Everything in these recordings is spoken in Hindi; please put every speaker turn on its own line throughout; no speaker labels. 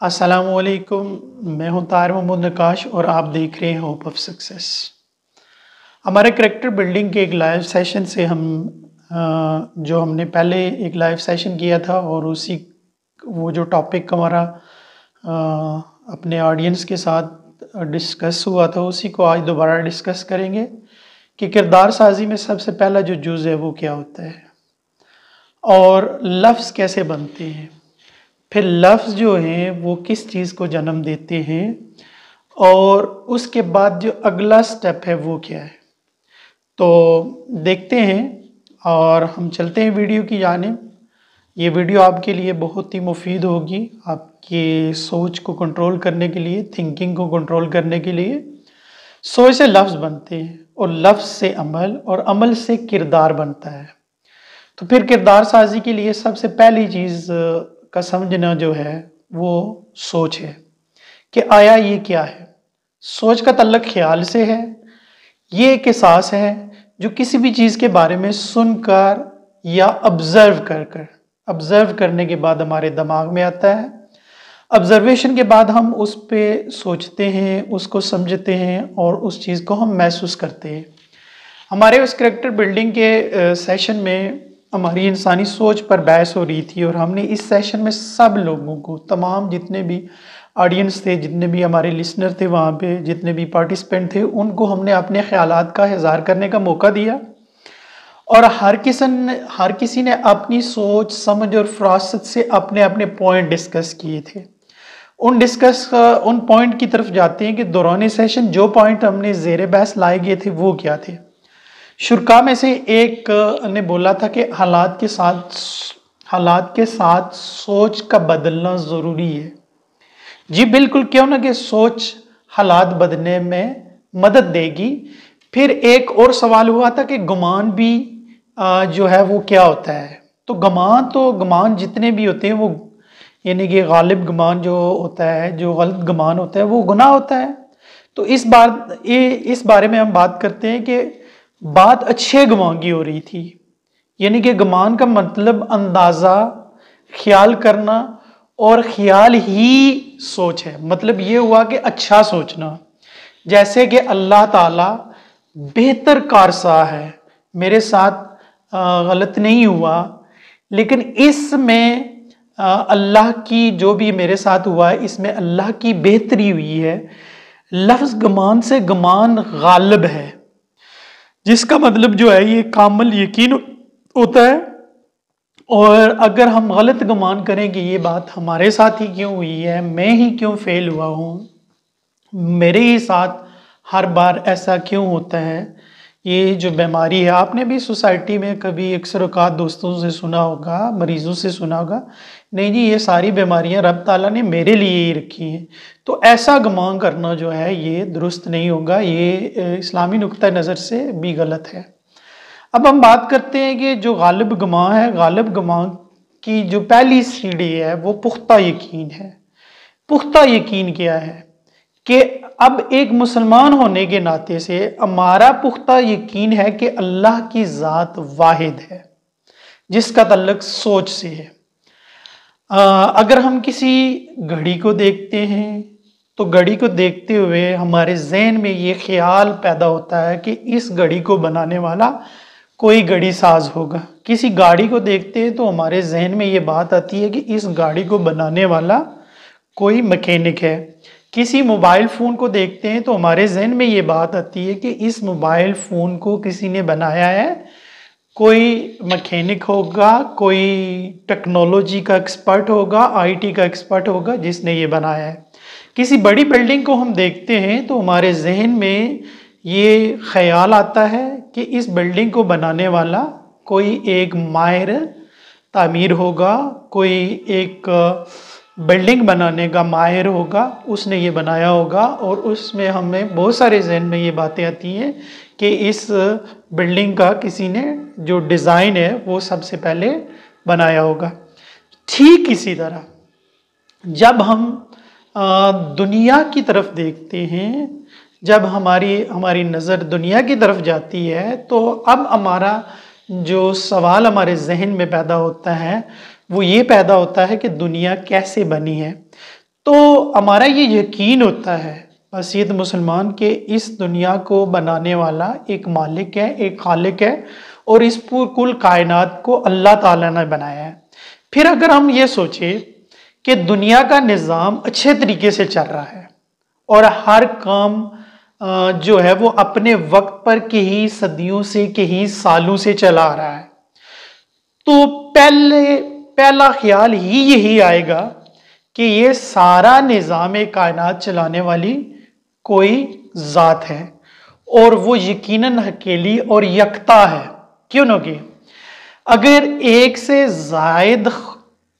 असलकुम मैं हूँ तार मोहम्मद नकाश और आप देख रहे हैं होप ऑफ़ सक्सेस हमारे करेक्टर बिल्डिंग के एक लाइव सेशन से हम जो हमने पहले एक लाइव सेशन किया था और उसी, वो जो टॉपिक हमारा अपने ऑडियंस के साथ डिस्कस हुआ था, उसी को आज दोबारा डिस्कस करेंगे कि किरदार साजी में सबसे पहला जो जुज़ है वो क्या होता है? और लफ्ज़ कैसे बनते हैं? फिर लफ्ज़ जो हैं, वो किस चीज़ को जन्म देते हैं और उसके बाद जो अगला स्टेप है, वो क्या है? तो देखते हैं और हम चलते हैं वीडियो की जाने। ये वीडियो आपके लिए बहुत ही मुफीद होगी आपके सोच को कंट्रोल करने के लिए थिंकिंग को कंट्रोल करने के लिए। सोच से लफ्ज़ बनते हैं और लफ्ज़ से अमल और अमल से किरदार बनता है। तो फिर किरदार साजी के लिए सबसे पहली चीज़ का समझना जो है, वो सोच है कि आया ये क्या है? सोच का तल्लक ख्याल से है। ये एक एहसास है जो किसी भी चीज़ के बारे में सुनकर या ऑब्ज़र्व कर कर। ऑब्ज़र्व करने के बाद हमारे दिमाग में आता है। ऑब्ज़र्वेशन के बाद हम उस पर सोचते हैं, उसको समझते हैं और उस चीज़ को हम महसूस करते हैं। हमारे उस करेक्टर बिल्डिंग के सेशन में हमारी इंसानी सोच पर बहस हो रही थी और हमने इस सेशन में सब लोगों को, तमाम जितने भी ऑडियंस थे, जितने भी हमारे लिसनर थे वहाँ पे, जितने भी पार्टिसिपेंट थे, उनको हमने अपने ख्याल का इजहार करने का मौका दिया। और हर किसी ने, हर किसी ने अपनी सोच, समझ और फरासत से अपने अपने पॉइंट डिस्कस किए थे। उन डिस्कस उन पॉइंट की तरफ़ जाते हैं कि दौरान सेशन जो पॉइंट हमने जेर बहस लाए गए थे वो क्या थे। शुरा में से एक ने बोला था कि हालात के साथ, हालात के साथ सोच का बदलना ज़रूरी है। जी बिल्कुल, क्यों ना कि सोच हालात बदलने में मदद देगी। फिर एक और सवाल हुआ था कि गुमान भी जो है वो क्या होता है? तो गमान तो गमान जितने भी होते हैं वो, यानी कि गालिब गमान जो होता है, जो गलत गमान होता है, वो गुनाह होता है। तो इस बार, ये, इस बारे में हम बात करते हैं कि बात अच्छे गमान की हो रही थी। यानी कि गमान का मतलब अंदाज़ा, ख्याल करना और ख्याल ही सोच है। मतलब ये हुआ कि अच्छा सोचना। जैसे कि अल्लाह ताला बेहतर कारसा है। मेरे साथ गलत नहीं हुआ। लेकिन इसमें अल्लाह की जो भी मेरे साथ हुआ है, इसमें अल्लाह की बेहतरी हुई है। लफ्ज़ गमान से गमान गालब है। जिसका मतलब जो है, ये कामल यकीन होता है। और अगर हम गलत गुमान करें कि ये बात हमारे साथ ही क्यों हुई है, मैं ही क्यों फेल हुआ हूँ? मेरे ही साथ हर बार ऐसा क्यों होता है? ये जो बीमारी है, आपने भी सोसाइटी में कभी अक्सर अवकात दोस्तों से सुना होगा, मरीज़ों से सुना होगा नहीं जी, ये सारी बीमारियाँ रब ताला ने मेरे लिए ही रखी हैं। तो ऐसा गमान करना जो है, ये दुरुस्त नहीं होगा, ये इस्लामी नुक़ नज़र से भी गलत है। अब हम बात करते हैं कि जो गालिब गमा है, गालिब गमा की जो पहली सीढ़ी है, वो पुख्ता यकीन है। पुख्ता यकीन क्या है? कि अब एक मुसलमान होने के नाते से हमारा पुख्ता यकीन है कि अल्लाह की ज़ात वाहिद है, जिसका तल्लक सोच से है। अगर हम किसी घड़ी को देखते हैं तो घड़ी को देखते हुए हमारे जहन में ये ख्याल पैदा होता है कि इस घड़ी को बनाने वाला कोई घड़ी साज होगा। किसी गाड़ी को देखते हैं तो हमारे जहन में ये बात आती है कि इस गाड़ी को बनाने वाला कोई मैकेनिक है। किसी मोबाइल फ़ोन को देखते हैं तो हमारे जहन में ये बात आती है कि इस मोबाइल फ़ोन को किसी ने बनाया है कोई मकैनिक होगा, कोई टेक्नोलॉजी का एक्सपर्ट होगा आईटी का एक्सपर्ट होगा, जिसने ये बनाया है। किसी बड़ी बिल्डिंग को हम देखते हैं तो हमारे जहन में ये ख्याल आता है कि इस बिल्डिंग को बनाने वाला कोई एक माहिर, तामीर होगा, कोई एक बिल्डिंग बनाने का माहिर होगा, उसने ये बनाया होगा और उसमें हमें बहुत सारे जहन में ये बातें आती हैं कि इस बिल्डिंग का किसी ने जो डिज़ाइन है वो सबसे पहले बनाया होगा। ठीक इसी तरह, जब हम दुनिया की तरफ़ देखते हैं, जब हमारी हमारी नज़र दुनिया की तरफ़ जाती है तो अब हमारा जो सवाल हमारे जहन में पैदा होता है वो ये पैदा होता है कि दुनिया कैसे बनी है। तो हमारा ये यकीन होता है बसीत मुसलमान, के इस दुनिया को बनाने वाला एक मालिक है, एक खालिक है, और इस कुल कायनात को अल्लाह ताला ने बनाया है। फिर अगर हम ये सोचें कि दुनिया का निज़ाम अच्छे तरीके से चल रहा है, और हर काम जो है वो अपने वक्त पर के ही सदियों से के ही सालों से चला आ रहा है तो पहले पहला ख्याल ही यही आएगा कि ये सारा निज़ाम कायनात चलाने वाली कोई ज़ात है और वो यकीनन अकेली और यकता है। क्यों ना कि अगर एक से जायद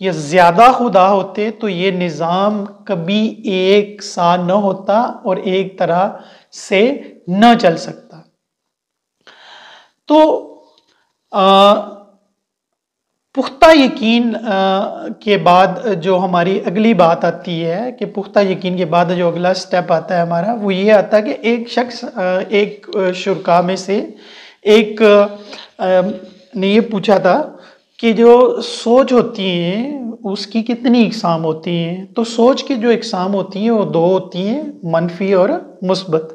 या ज़्यादा खुदा होते तो ये निज़ाम कभी एक सा न होता और एक तरह से न चल सकता। तो पुख्ता यकीन के बाद जो हमारी अगली बात आती है कि पुख्ता यकीन के बाद जो अगला स्टेप आता है हमारा, वो ये आता है कि एक शख्स एक शुरा में से एक ने ये पूछा था कि जो सोच होती है, उसकी कितनी इकसाम होती हैं? तो सोच की जो इकसाम होती हैं, वो दो होती हैं, मनफी और मुस्बत।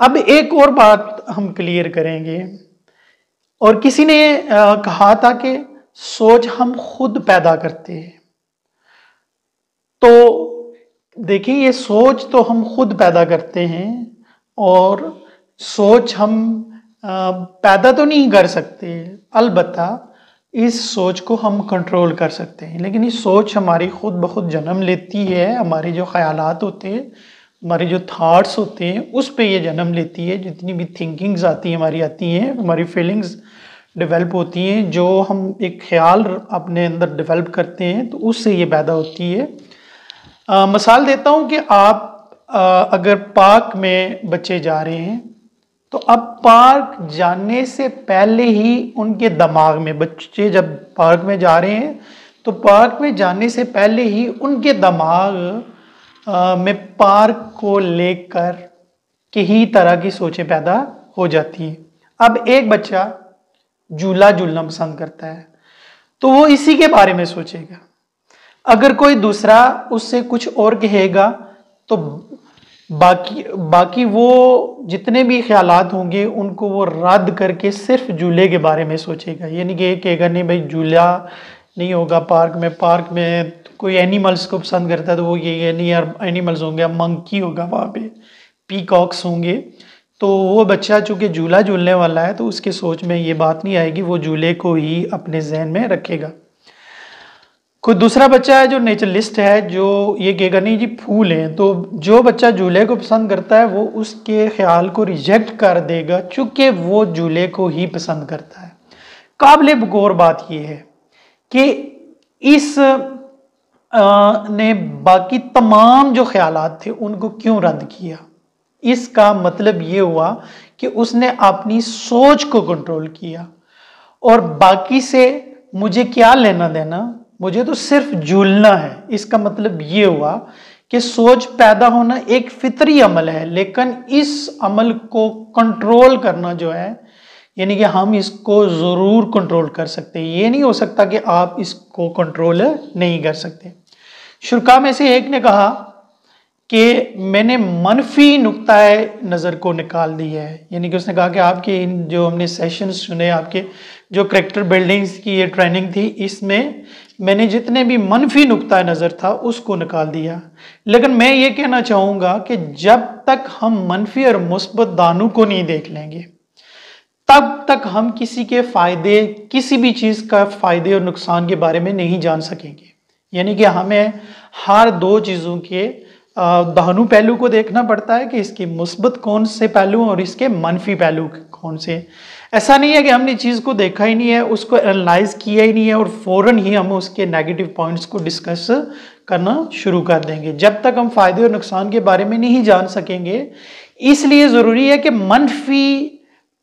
अब एक और बात हम क्लियर करेंगे। और किसी ने कहा था कि सोच हम खुद पैदा करते हैं। तो देखिए, ये सोच तो हम खुद पैदा करते हैं और सोच हम पैदा तो नहीं कर सकते, अलबत्ता इस सोच को हम कंट्रोल कर सकते हैं। लेकिन ये सोच हमारी खुद ब खुद जन्म लेती है, हमारे जो ख्यालात होते हैं, हमारे जो थाट्स होते हैं, उस पर ये जन्म लेती है। जितनी भी थिंकिंग्स आती हैं, हमारी आती हैं, हमारी फीलिंग्स डेवलप होती हैं जो हम एक ख्याल अपने अंदर डेवलप करते हैं तो उससे ये पैदा होती है। आ, मिसाल देता हूँ कि आप आ, अगर पार्क में बच्चे जा रहे हैं तो अब पार्क जाने से पहले ही उनके दिमाग में बच्चे जब पार्क में जा रहे हैं तो पार्क में जाने से पहले ही उनके दिमाग में पार्क को लेकर के ही तरह की सोचें पैदा हो जाती हैं। अब एक बच्चा झूला झूलना पसंद करता है। तो वो इसी के बारे में सोचेगा। अगर कोई दूसरा उससे कुछ और कहेगा तो बाकी बाकी वो जितने भी ख्याल होंगे, उनको वो रद्द करके सिर्फ़ झूले के बारे में सोचेगा। यानी कि कहेगा, नहीं भाई झूला नहीं होगा पार्क में। पार्क में कोई एनिमल्स को पसंद करता है तो वो ये नहीं यार, एनिमल्स होंगे, मंकी होगा वहाँ पे। पीकॉक्स होंगे। तो वो बच्चा चूँकि झूला झूलने वाला है तो उसके सोच में ये बात नहीं आएगी वो झूले को ही अपने जहन में रखेगा। कोई दूसरा बच्चा है जो नेचरलिस्ट है जो ये कहेगा नहीं जी फूल हैं। तो जो बच्चा झूले को पसंद करता है वो उसके ख्याल को रिजेक्ट कर देगा चूँकि वो झूले को ही पसंद करता है। काबिल गौर बात ये है कि इस आ, ने बाकी तमाम जो ख्यालात थे उनको क्यों रद्द किया? इसका मतलब ये हुआ कि उसने अपनी सोच को कंट्रोल किया। और बाकी से मुझे क्या लेना देना? मुझे तो सिर्फ़ झूलना है। इसका मतलब ये हुआ कि सोच पैदा होना एक फितरी अमल है, लेकिन इस अमल को कंट्रोल करना जो है, यानी कि हम इसको ज़रूर कंट्रोल कर सकते हैं। ये नहीं हो सकता कि आप इसको कंट्रोल नहीं कर सकते। शुरा में से एक ने कहा कि मैंने मनफी नुकता नज़र को निकाल दिया है। यानी कि उसने कहा कि आपके इन जो हमने सेशंस सुने, आपके जो करेक्टर बिल्डिंग्स की ये ट्रेनिंग थी, इसमें मैंने जितने भी मनफी नुकता नज़र था, उसको निकाल दिया। लेकिन मैं ये कहना चाहूँगा कि जब तक हम मनफी और मुस्बत दानों को नहीं देख लेंगे, तब तक हम किसी के फ़ायदे, किसी भी चीज़ का फ़ायदे और नुकसान के बारे में नहीं जान सकेंगे। यानी कि हमें हर दो चीज़ों के दहनु पहलू को देखना पड़ता है कि इसके मुस्बत कौन से पहलू और इसके मनफी पहलू कौन से ऐसा नहीं है कि हमने चीज़ को देखा ही नहीं है, उसको एनालाइज किया ही नहीं है और फ़ौरन ही हम उसके नेगेटिव पॉइंट्स को डिस्कस करना शुरू कर देंगे। जब तक हम फ़ायदे और नुकसान के बारे में नहीं जान सकेंगे, इसलिए ज़रूरी है कि मनफी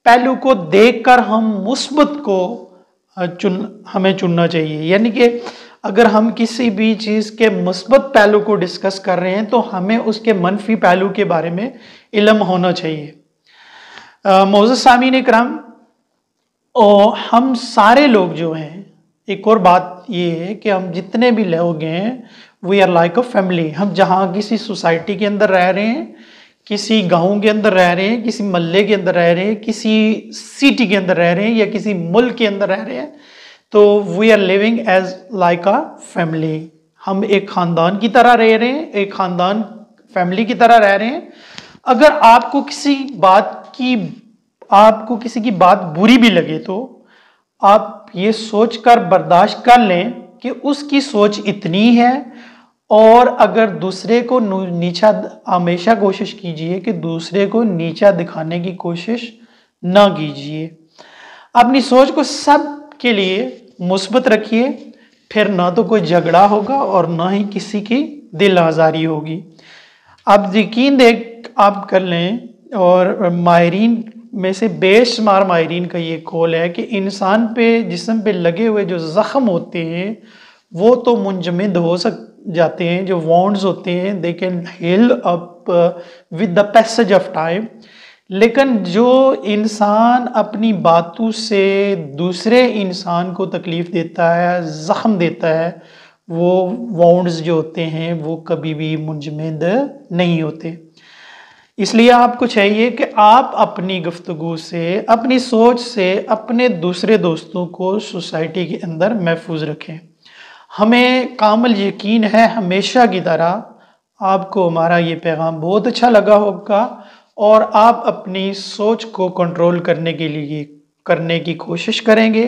पहलू को देखकर हम मुस्बत को चुन, हमें चुनना चाहिए। यानी कि अगर हम किसी भी चीज़ के मुस्बत पहलू को डिस्कस कर रहे हैं तो हमें उसके मनफी पहलू के बारे में इलम होना चाहिए। मोज़ सामीन कराम हम सारे लोग जो हैं, एक और बात ये है कि हम जितने भी लोग हैं we are like a family हम जहाँ किसी सोसाइटी के अंदर रह रहे हैं, किसी गाँव के अंदर रह रहे हैं, किसी मल्ले के अंदर रह रहे हैं, किसी सिटी के अंदर रह रहे हैं, या किसी मुल्क के अंदर रह रहे हैं तो we are living as like a family हम एक ख़ानदान की तरह रह रहे हैं, एक ख़ानदान फैमिली की तरह रह रहे हैं। अगर आपको किसी बात की, आपको किसी की बात बुरी भी लगे तो आप ये सोच कर बर्दाश्त कर लें कि उसकी सोच इतनी है और अगर दूसरे को नीचा, हमेशा कोशिश कीजिए कि दूसरे को नीचा दिखाने की कोशिश ना कीजिए। अपनी सोच को सब के लिए मुस्बत रखिए, फिर ना तो कोई झगड़ा होगा और ना ही किसी की दिल आज़ारी होगी। आप यकीन देख आप कर लें, और माहरीन में से बेशुमार माहरीन का ये कॉल है कि इंसान पे, जिसम पे लगे हुए जो ज़ख़म होते हैं, वो तो मुंजमद हो सक, जाते हैं, जो वॉन्ड्स होते हैं they can heal up with the passage of time लेकिन जो इंसान अपनी बातों से दूसरे इंसान को तकलीफ़ देता है, ज़ख़म देता है, वो वाउंड्स जो होते हैं, वो कभी भी मुंजमद नहीं होते। इसलिए आपको चाहिए कि आप अपनी गुफ्तगु से, अपनी सोच से, अपने दूसरे दोस्तों को सोसाइटी के अंदर महफूज रखें। हमें कामल यकीन है, हमेशा की तरह आपको हमारा ये पैगाम बहुत अच्छा लगा होगा। और आप अपनी सोच को कंट्रोल करने के लिए, करने की कोशिश करेंगे।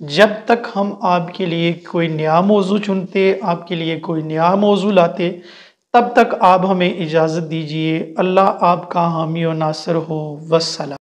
जब तक हम आपके लिए कोई नया मौजू चुनते, आपके लिए कोई नया मौजू लाते, तब तक आप हमें इजाज़त दीजिए। अल्लाह आपका हामी और नासर हो। वसलम